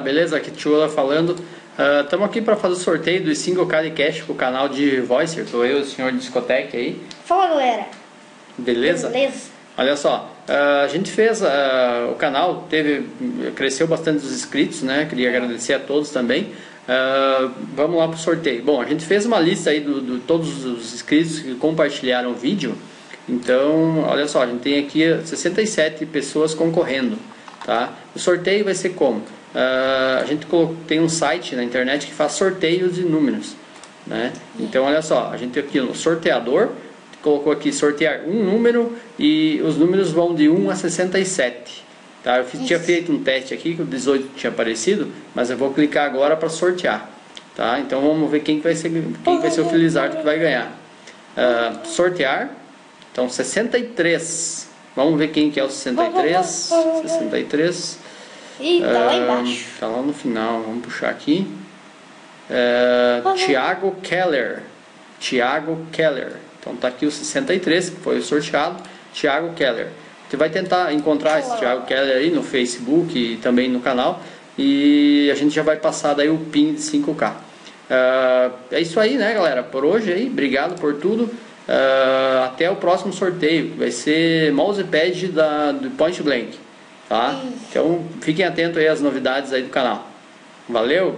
beleza? Aqui Tiola falando. Estamos uh, aqui para fazer o sorteio do Single Card Cash pro canal de Voicer. Sou eu, o senhor discoteca aí. Fala galera. Beleza? Beleza. Olha só, uh, a gente fez uh, o canal, teve, cresceu bastante os inscritos, né? Queria agradecer a todos também. vamos lá pro sorteio. Bom, a gente fez uma lista aí de do, todos os inscritos que compartilharam o vídeo. Então, olha só, a gente tem aqui 67 pessoas concorrendo. Tá? O sorteio vai ser como? Uh, a gente tem um site na internet que faz sorteios de números. Né? Então, olha só, a gente tem aqui no sorteador, colocou aqui sortear um número e os números vão de 1 a 67. Tá? Eu tinha feito um teste aqui que o 18 tinha aparecido, mas eu vou clicar agora para sortear. Tá? Então vamos ver quem vai ser, quem vai ser o Felizardo que vai ganhar. Uh, sortear, então 63. Vamos ver quem que é o 63. 63. Ih, tá lá embaixo. Tá lá no final. Vamos puxar aqui. É, Thiago Keller. Thiago Keller. Então tá aqui o 63, que foi sorteado. Thiago Keller. Você vai tentar encontrar esse Thiago Keller aí no Facebook e também no canal. E a gente já vai passar daí o PIN de 5K. É, é isso aí, né, galera? Por hoje aí. Obrigado por tudo. Uh, até o próximo sorteio, que vai ser mousepad da, do Point Blank. Tá? Então fiquem atentos aí às novidades aí do canal. Valeu!